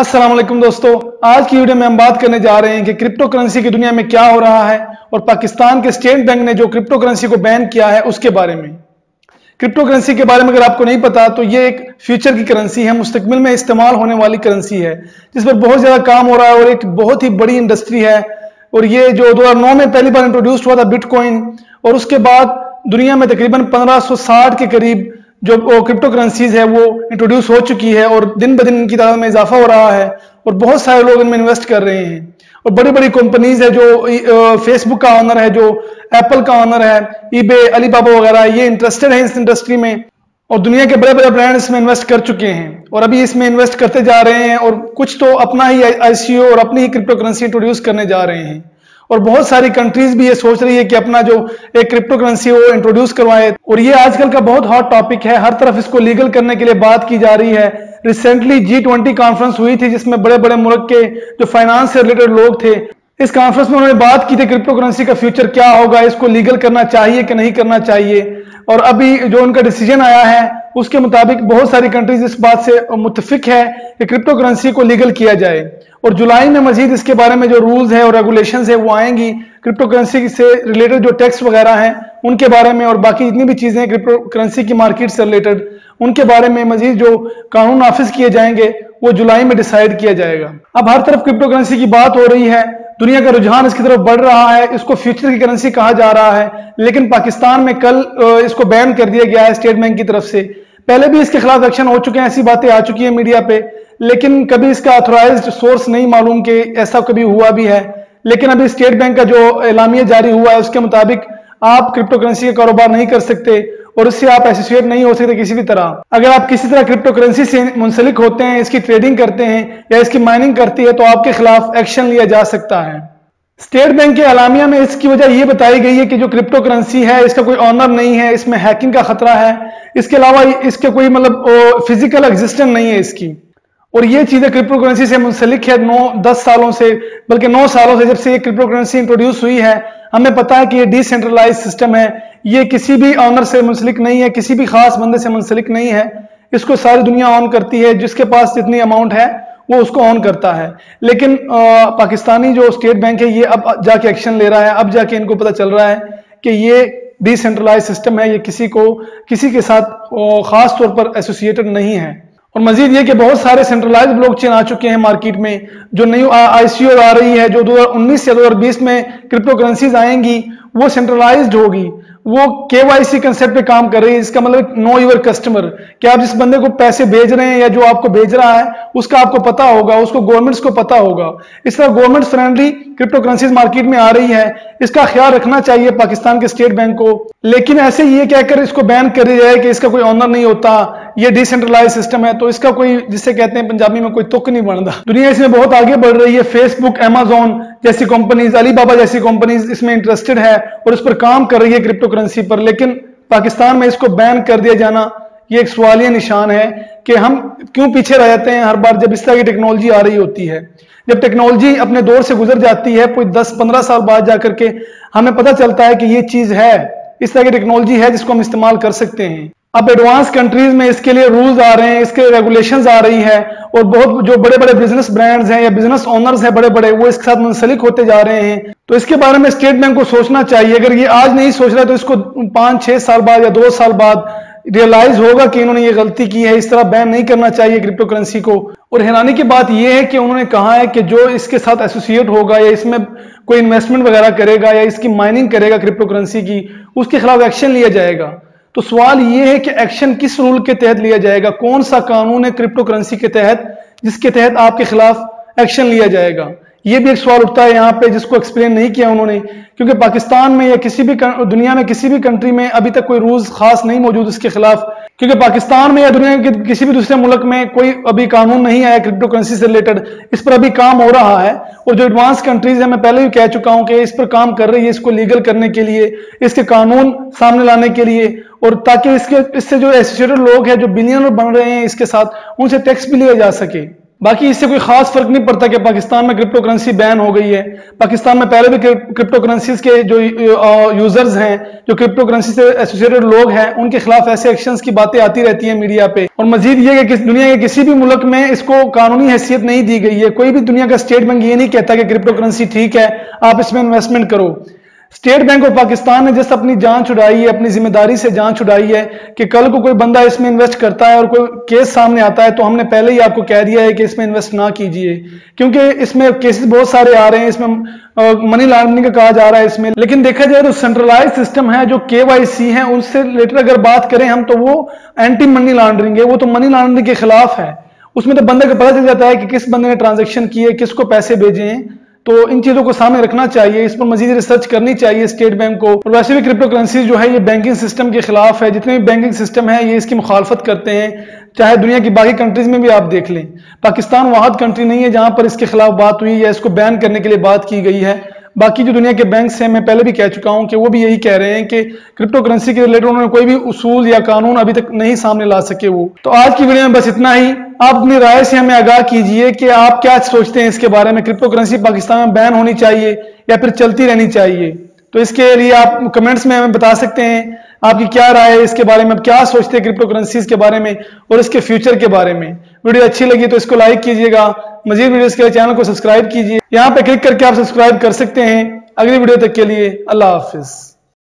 वालेकुम दोस्तों। आज की वीडियो में हम बात करने जा रहे हैं कि क्रिप्टो करेंसी की दुनिया में क्या हो रहा है और पाकिस्तान के स्टेट बैंक ने जो क्रिप्टो करेंसी को बैन किया है उसके बारे में। क्रिप्टो करेंसी के बारे में अगर आपको नहीं पता तो ये एक फ्यूचर की करेंसी है, मुस्तकबिल में इस्तेमाल होने वाली करेंसी है, जिस पर बहुत ज़्यादा काम हो रहा है और एक बहुत ही बड़ी इंडस्ट्री है। और ये जो 2009 में पहली बार इंट्रोड्यूस हुआ था बिटकॉइन और उसके बाद दुनिया में तकरीबन 1560 के करीब जो क्रिप्टो करेंसीज है, वो इंट्रोड्यूस हो चुकी है और दिन ब दिन इनकी तादाद में इजाफा हो रहा है और बहुत सारे लोग इनमें इन्वेस्ट कर रहे हैं। और बड़ी बड़ी कंपनीज़ है जो फेसबुक का ऑनर है, जो एप्पल का ऑनर है ईबे अलीबाबा वगैरह, ये इंटरेस्टेड है इस इंडस्ट्री में और दुनिया के बड़े बड़े ब्रांड इसमें इन्वेस्ट कर चुके हैं। और अभी इसमें इन्वेस्ट करते जा रहे हैं और कुछ तो अपना ही आईसीओ और अपनी ही क्रिप्टो करेंसी इंट्रोड्यूस करने जा रहे हैं। और बहुत सारी कंट्रीज़ भी ये सोच रही है कि अपना जो एक क्रिप्टो करेंसी वो इंट्रोड्यूस करवाए। और ये आजकल का बहुत हॉट टॉपिक है। हर तरफ़ इसको लीगल करने के लिए बात की जा रही है। रिसेंटली जी ट्वेंटी कॉन्फ्रेंस हुई थी, जिसमें बड़े बड़े मुल्क के जो फाइनेंस से रिलेटेड लोग थे, इस कॉन्फ्रेंस में उन्होंने बात की थी क्रिप्टो करेंसी का फ्यूचर क्या होगा, इसको लीगल करना चाहिए कि नहीं करना चाहिए। और अभी जो उनका डिसीज़न आया है उसके मुताबिक बहुत सारी कंट्रीज़ इस बात से मुतफिक है कि क्रिप्टो करेंसी को लीगल किया जाए। और जुलाई में मजीद इसके बारे में जो रूल्स है और रेगुलेशन है, वो आएँगी। क्रिप्टो करेंसी से रिलेटेड जो टैक्स वगैरह हैं, उनके बारे में और बाकी जितनी भी चीज़ें क्रिप्टो करेंसी की मार्केट से रिलेटेड उनके बारे में मजीद जो कानून नाफिज किए जाएँगे, वो जुलाई में डिसाइड किया जाएगा। अब हर तरफ़ क्रिप्टो करेंसी की बात हो रही है। दुनिया का रुझान इसकी तरफ़ बढ़ रहा है। इसको फ्यूचर की करेंसी कहा जा रहा है। लेकिन पाकिस्तान में कल इसको बैन कर दिया गया है स्टेट बैंक की तरफ़ से। पहले भी इसके खिलाफ एक्शन हो चुके हैं, ऐसी बातें आ चुकी है मीडिया पे, लेकिन कभी इसका अथोराइज सोर्स नहीं मालूम कि ऐसा कभी हुआ भी है। लेकिन अभी स्टेट बैंक का जो एलामिया जारी हुआ है, उसके मुताबिक आप क्रिप्टो करेंसी का कारोबार नहीं कर सकते और इससे आप एसोसिएट नहीं हो सकते किसी भी तरह। अगर आप किसी तरह क्रिप्टो करेंसी से मुंसलिक होते हैं, इसकी ट्रेडिंग करते हैं या इसकी माइनिंग करती है तो आपके खिलाफ एक्शन लिया जा सकता है। स्टेट बैंक के अलामिया में इसकी वजह यह बताई गई है कि जो क्रिप्टो करेंसी है, इसका कोई ऑनर नहीं है, इसमें हैकिंग का खतरा है। इसके अलावा इसके कोई मतलब फ़िज़िकल एग्जिस्टेंस नहीं है इसकी। और ये चीज़ें क्रिप्टो करेंसी से मुंसलिक है नौ, दस सालों से, बल्कि नौ सालों से जब से ये क्रिप्टो करेंसी इंट्रोड्यूस हुई है, हमें पता है कि ये डिसेंट्रलाइज सिस्टम है। ये किसी भी ऑनर से मुंसलिक नहीं है, किसी भी खास बंदे से मुंसलिक नहीं है। इसको सारी दुनिया ऑन करती है, जिसके पास जितनी अमाउंट है वो उसको ऑन करता है। लेकिन आ, पाकिस्तानी जो स्टेट बैंक है ये अब जाके एक्शन ले रहा है। अब जाके इनको पता चल रहा है कि ये डिसेंट्रलाइज सिस्टम है ये किसी को किसी के साथ खास तौर पर एसोसिएटेड नहीं है। और मजीद ये कि बहुत सारे सेंट्रलाइज ब्लॉकचेन आ चुके हैं मार्केट में जो नई आईसीओ आ रही है जो 2019 या 2020 में क्रिप्टो करेंसीज आएँगी वो सेंट्रलाइज्ड होगी। वो केवाईसी कंसेप्ट पे काम कर रही है, इसका मतलब नो यूर कस्टमर कि आप जिस बंदे को पैसे भेज रहे हैं या जो आपको भेज रहा है, उसका आपको पता होगा, उसको गवर्नमेंट्स को पता होगा। इस तरह government friendly crypto currencies market में आ रही है। इसका ख्याल रखना चाहिए पाकिस्तान के स्टेट बैंक को। लेकिन ऐसे ये कहकर इसको बैन कर जाए कि इसका कोई ऑनर नहीं होता। ये डिसेंट्रलाइज सिस्टम है तो इसका कोई, जिसे कहते हैं पंजाबी में कोई तुक नहीं बनता। दुनिया इसमें बहुत आगे बढ़ रही है फेसबुक एमेजोन जैसी कंपनीज़ अलीबाबा जैसी कंपनीज़ इसमें इंटरेस्टेड है और इस पर काम कर रही है क्रिप्टो करेंसी पर। लेकिन पाकिस्तान में इसको बैन कर दिया जाना, ये एक सवालिया निशान है कि हम क्यों पीछे रह जाते हैं हर बार जब इस तरह की टेक्नोलॉजी आ रही होती है। जब टेक्नोलॉजी अपने दौर से गुजर जाती है, कोई 10-15 साल बाद जाकर के हमें पता चलता है कि ये चीज़ है, इस तरह की टेक्नोलॉजी है जिसको हम इस्तेमाल कर सकते हैं। अब एडवांस कंट्रीज़ में इसके लिए रूल्स आ रहे हैं, इसके रेगुलेशंस आ रही है और बहुत जो बड़े बड़े बिज़नेस ब्रांड्स हैं या बिज़नेस ओनर्स हैं बड़े बड़े वो इसके साथ मुंसलिक होते जा रहे हैं। तो इसके बारे में स्टेट बैंक को सोचना चाहिए। अगर ये आज नहीं सोच रहा तो इसको पाँच, छह साल बाद या दो साल बाद रियलाइज़ होगा कि इन्होंने ये गलती की है। इस तरह बैन नहीं करना चाहिए क्रिप्टो करेंसी को। और हैरानी की बात यह है कि उन्होंने कहा है कि जो इसके साथ एसोसिएट होगा या इसमें कोई इन्वेस्टमेंट वगैरह करेगा या इसकी माइनिंग करेगा क्रिप्टो करेंसी की, उसके खिलाफ एक्शन लिया जाएगा। तो सवाल यह है कि एक्शन किस रूल के तहत लिया जाएगा? कौन सा कानून है क्रिप्टो करेंसी के तहत, जिसके तहत आपके खिलाफ एक्शन लिया जाएगा? ये भी एक सवाल उठता है यहाँ पे, जिसको एक्सप्लेन नहीं किया उन्होंने, क्योंकि पाकिस्तान में या किसी भी दुनिया में किसी भी कंट्री में अभी तक कोई रूल्स खास नहीं मौजूद इसके खिलाफ, क्योंकि पाकिस्तान में या दुनिया के किसी भी दूसरे मुल्क में कोई अभी कानून नहीं आया क्रिप्टो करेंसी से रिलेटेड इस पर अभी काम हो रहा है। और जो एडवांस कंट्रीज़ है, मैं पहले भी कह चुका हूँ कि इस पर काम कर रही है इसको लीगल करने के लिए, इसके कानून सामने लाने के लिए। और ताकि इसके, इससे जो एसोसिएटेड लोग हैं, जो बिलियनर बन रहे हैं, इसके साथ उनसे टैक्स भी लिया जा सके। बाकी इससे कोई खास फ़र्क नहीं पड़ता कि पाकिस्तान में क्रिप्टो करेंसी बैन हो गई है। पाकिस्तान में पहले भी क्रिप्टो करेंसीज के जो यूज़र्स हैं, जो क्रिप्टो करेंसी से एसोसिएटेड लोग हैं, उनके खिलाफ ऐसे एक्शन की बातें आती रहती हैं मीडिया पे। और मजीद ये कि दुनिया के किसी भी मुल्क में इसको कानूनी हैसियत नहीं दी गई है। कोई भी दुनिया का स्टेट बैंक ये नहीं कहता कि क्रिप्टो करेंसी ठीक है, आप इसमें इन्वेस्टमेंट करो। स्टेट बैंक ऑफ़ पाकिस्तान ने जस्ट अपनी जान छुड़ाई है, अपनी ज़िम्मेदारी से जान छुड़ाई है कि कल को कोई बंदा इसमें इन्वेस्ट करता है और कोई केस सामने आता है तो हमने पहले ही आपको कह दिया है कि इसमें इन्वेस्ट ना कीजिए। क्योंकि इसमें केसेस बहुत सारे आ रहे हैं, इसमें मनी लॉन्ड्रिंग का कहा जा रहा है इसमें। लेकिन देखा जाए तो सेंट्रलाइज सिस्टम है, जो के वाई सी है उनसे रिलेटेड अगर बात करें हम तो वो एंटी मनी लॉन्ड्रिंग है, वो तो मनी लॉन्ड्रिंग के खिलाफ है। उसमें तो बंदे को पता चल जाता है कि किस बंदे ने ट्रांजेक्शन किए, किसको पैसे भेजे हैं। तो इन चीज़ों को सामने रखना चाहिए, इस पर मजीद रिसर्च करनी चाहिए स्टेट बैंक को। और वैसे भी क्रिप्टो करेंसी जो है, ये बैंकिंग सिस्टम के खिलाफ है। जितने भी बैंकिंग सिस्टम है, ये इसकी मुखालफत करते हैं। चाहे दुनिया की बाकी कंट्रीज़ में भी आप देख लें। पाकिस्तान वाहद कंट्री नहीं है जहाँ पर इसके खिलाफ बात हुई या इसको बैन करने के लिए बात की गई है। बाकी जो दुनिया के बैंक हैं, मैं पहले भी कह चुका हूँ कि वो भी यही कह रहे हैं कि क्रिप्टो करेंसी के रिलेटेड उन्होंने कोई भी उसूल या कानून अभी तक नहीं सामने ला सके वो। तो आज की वीडियो में बस इतना ही। आप अपनी राय से हमें आगाह कीजिए कि आप क्या सोचते हैं इसके बारे में। क्रिप्टो करेंसी पाकिस्तान में बैन होनी चाहिए या फिर चलती रहनी चाहिए। तो इसके लिए आप कमेंट्स में हमें बता सकते हैं आपकी क्या राय है, इसके बारे में आप क्या सोचते हैं क्रिप्टो करेंसीज के बारे में और इसके फ्यूचर के बारे में। वीडियो अच्छी लगी तो इसको लाइक कीजिएगा। मजीद वीडियोस के लिए चैनल को सब्सक्राइब कीजिए। यहाँ पे क्लिक करके आप सब्सक्राइब कर सकते हैं। अगली वीडियो तक के लिए अल्लाह हाफिज़।